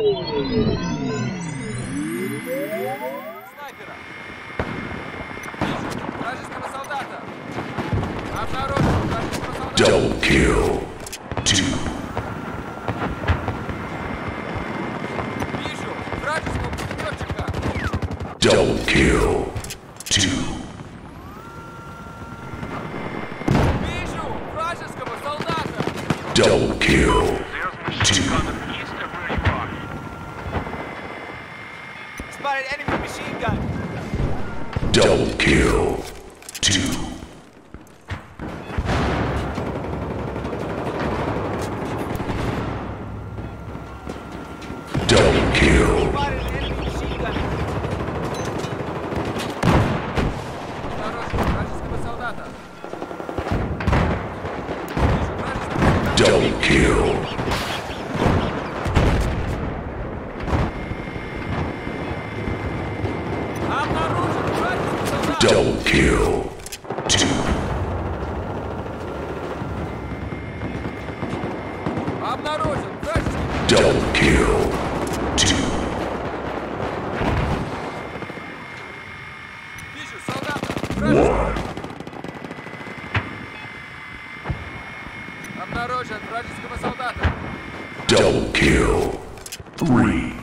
Снайпера! Вижу вражеского солдата! Обнаружил вражеского солдата! Double kill. Two. Вижу вражеского пулеметчика! Double kill. Two. Вижу вражеского солдата! Double kill. Two. Spotted enemy machine gun! Double kill. Two. Double kill. Spotted enemy Double kill. Two. Double kill. Two. One. Double kill. Three.